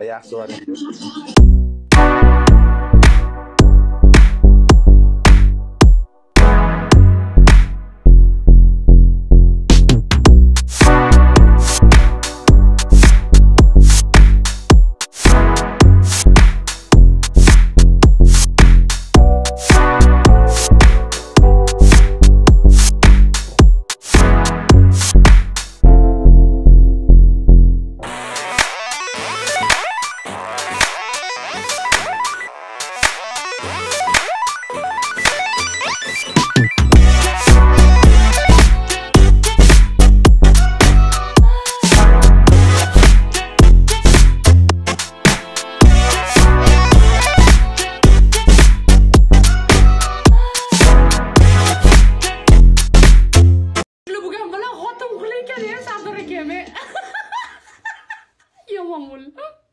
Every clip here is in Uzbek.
É a sorte.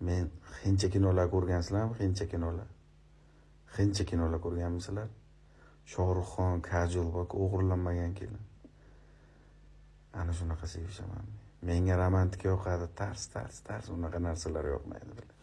men hincha kinolar ko'rgansizlarmi hincha kinolar? Hincha kinolar ko'rganmisizlar shohruxxon kajol bor o'g'irlanmagan kelin ana shunaqa sevishaman menga romantika yoqadi tars tars tars. Unaqa narsalar yoqmaydi